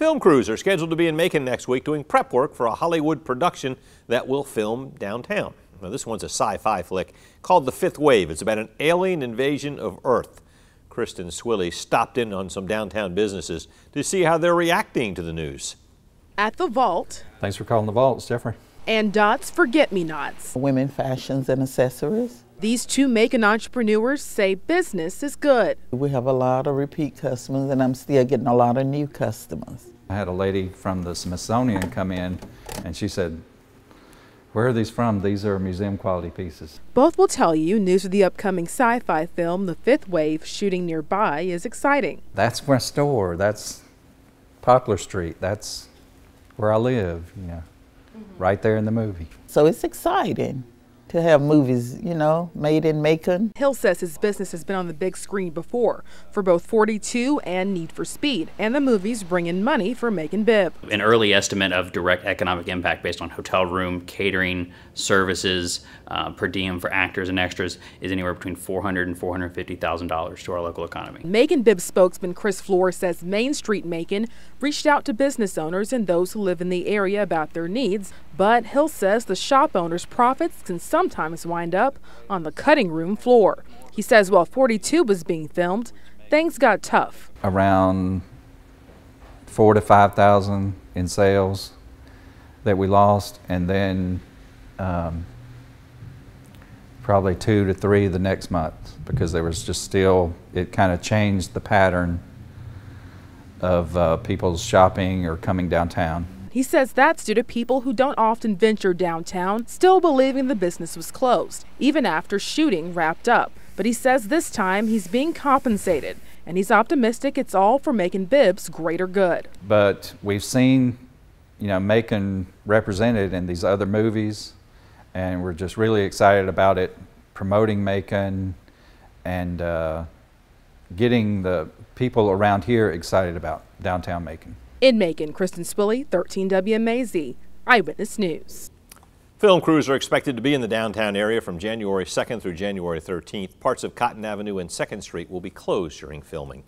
Film crews are scheduled to be in Macon next week doing prep work for a Hollywood production that will film downtown. Now, this one's a sci-fi flick called The Fifth Wave. It's about an alien invasion of Earth. Kristen Swilley stopped in on some downtown businesses to see how they're reacting to the news. At the Vault Thanks for calling the vaults, Jeffrey. and Dot's Forget Me Nots. Women fashions and accessories. These two Macon entrepreneurs say business is good. We have a lot of repeat customers, and I'm still getting a lot of new customers. I had a lady from the Smithsonian come in and she said, Where are these from? These are museum quality pieces. Both will tell you news of the upcoming sci fi film, The Fifth Wave, shooting nearby is exciting. That's my store. That's Poplar Street. That's where I live, you know, mm-hmm. right there in the movie. So it's exciting to have movies, you know, made in Macon. Hill says his business has been on the big screen before for both 42 and Need for Speed, and the movies bring in money for Macon Bibb. An early estimate of direct economic impact based on hotel room, catering, services, uh, per diem for actors and extras is anywhere between $400 and $450,000 to our local economy. Macon Bibb spokesman Chris Floore says Main Street Macon reached out to business owners and those who live in the area about their needs, but Hill says the shop owners' profits can sometimes wind up on the cutting room floor. He says while 42 was being filmed, things got tough. Around four to 5,000 in sales that we lost, and then um, probably two to three the next month because there was just still, it kind of changed the pattern of uh, people's shopping or coming downtown. He says that's due to people who don't often venture downtown still believing the business was closed, even after shooting wrapped up. But he says this time he's being compensated, and he's optimistic it's all for Macon Bibb's greater good. But we've seen, you know, Macon represented in these other movies, and we're just really excited about it, promoting Macon and uh, getting the people around here excited about downtown Macon. In Macon, Kristen Swilley, 13 WMAZ, Eyewitness News. Film crews are expected to be in the downtown area from January 2nd through January 13th. Parts of Cotton Avenue and 2nd Street will be closed during filming.